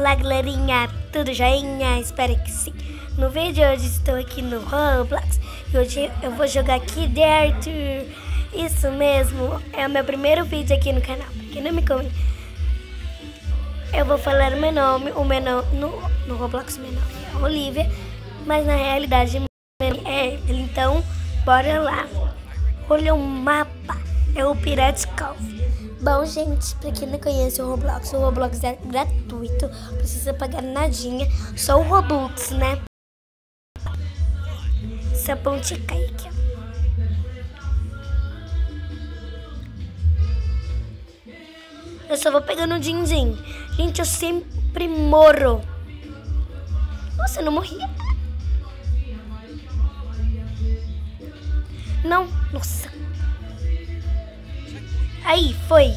Olá, galerinha, tudo joinha? Espero que sim. No vídeo de hoje estou aqui no Roblox e hoje eu vou jogar aqui The Arthur. Isso mesmo, é o meu primeiro vídeo aqui no canal. Pra quem não me conhece, eu vou falar o meu nome, o meu nome no, no Roblox, meu nome é Olivia, mas na realidade é ele. Então, bora lá. Olha o mapa, é o Pirate Cove. Bom, gente, pra quem não conhece o Roblox, o Roblox é gratuito, não precisa pagar nadinha, só o Robux, né? Cai aqui, ó. Eu só vou pegando o din-din. Gente, eu sempre morro. Nossa, eu não morria. Não, nossa. Aí, foi.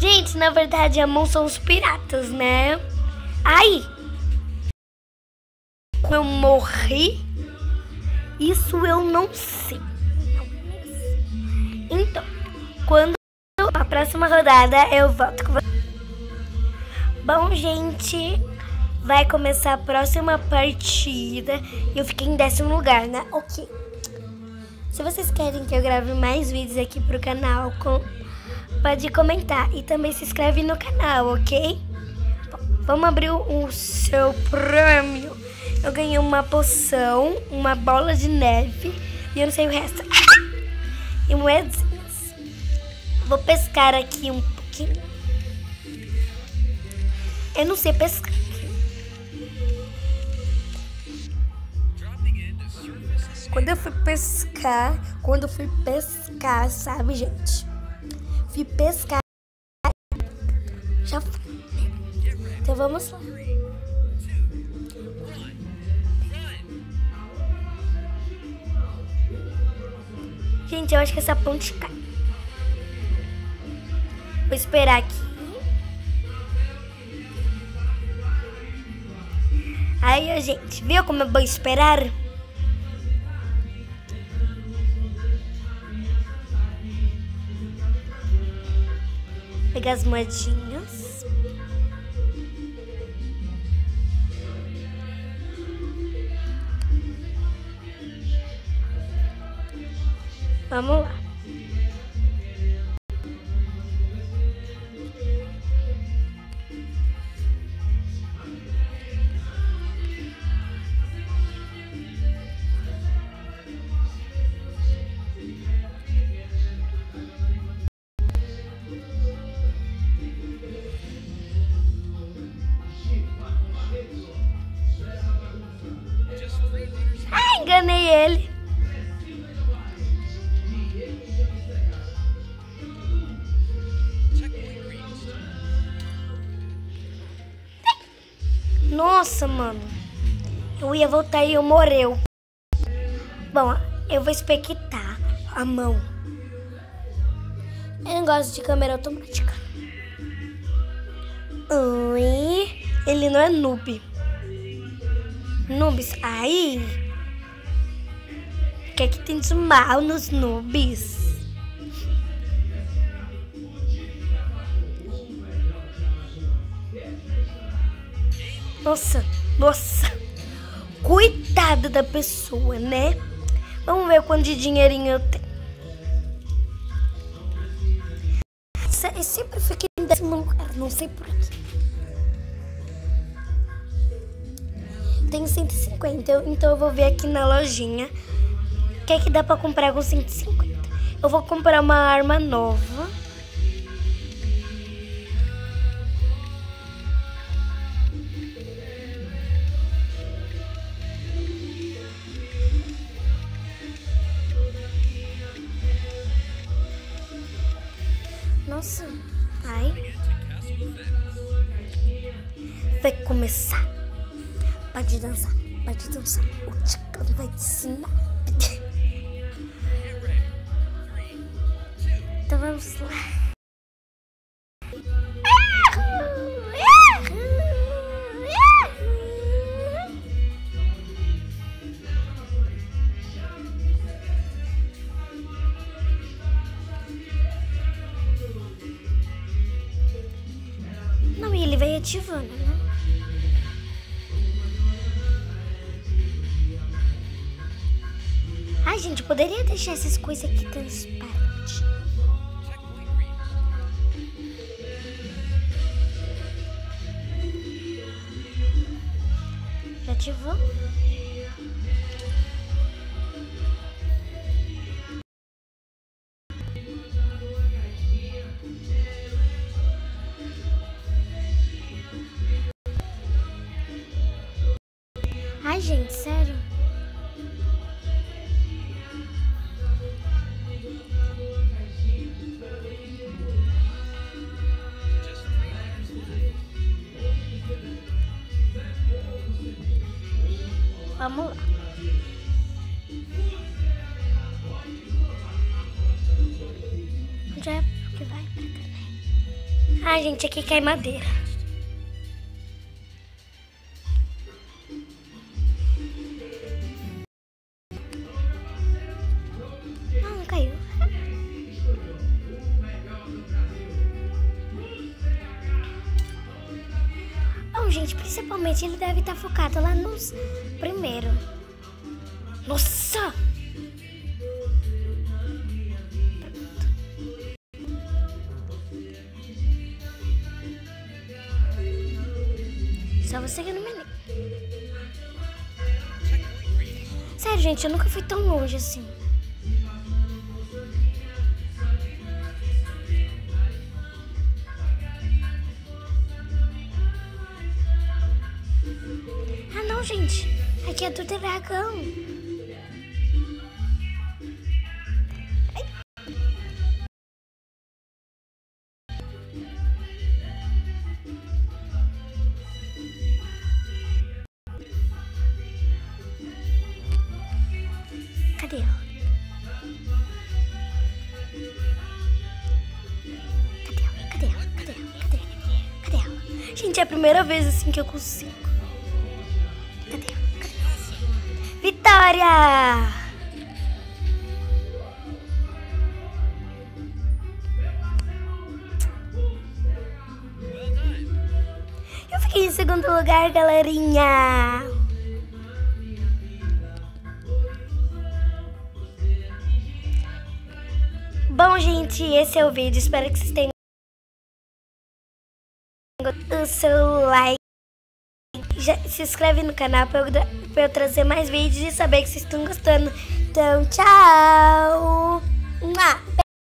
Gente, na verdade, a mão são os piratas, né? Ai! Eu morri? Isso eu não sei. Então, quando a próxima rodada eu volto com você. Bom, gente, vai começar a próxima partida. Eu fiquei em décimo lugar, né? Ok. Se vocês querem que eu grave mais vídeos aqui pro canal, com... pode comentar. E também se inscreve no canal, ok? Vamos abrir o seu prêmio. Eu ganhei uma poção, uma bola de neve e eu não sei o resto. e moedinhas. Vou pescar aqui um pouquinho. Eu não sei pescar. Quando eu fui pescar, quando eu fui pescar, sabe, gente? Fui pescar. Já fui. Então vamos lá. Gente, eu acho que essa ponte cai. Vou esperar aqui. Aí, gente, viu como é bom esperar? Pegar as moedinhas. Vamos lá. Enganei ele. Nossa, mano. Eu ia voltar e eu morreu. Bom, eu vou espectar a mão. Eu não gosto de câmera automática. Oi. Ele não é noob. Noobs. Aí. O que é que tem de mal nos noobs? Nossa, nossa. Coitada da pessoa, né? Vamos ver quanto de dinheirinho eu tenho. Eu sempre fiquei em décimo lugar, não sei porquê. Tenho 150, então eu vou ver aqui na lojinha o que é que dá pra comprar com 150. Eu vou comprar uma arma nova. Nossa, ai. Vai começar. Pode dançar, pode dançar. O Ticão vai te ensinar. Então vamos lá. Não, ele ele vai ativando, né? Ai, gente, poderia deixar essas coisas aqui transparentes. Já Vamos lá. Onde é que vai pra cá, né? Ai, gente, aqui cai madeira. Gente, principalmente ele deve estar focado lá nos primeiro. Nossa! Só você que não me Sério, gente, eu nunca fui tão longe assim. Gente. Aqui é do dragão. Cadê ela? Cadê ela? Cadê ela? Cadê ela? Cadê ela? Cadê ela? Gente, é a primeira vez assim que eu consigo. Vitória! Eu fiquei em segundo lugar, galerinha. Bom, gente, esse é o vídeo. Espero que vocês tenham o seu like. Já se inscreve no canal para eu, pra eu trazer mais vídeos e saber que vocês estão gostando. Então, tchau! Mua!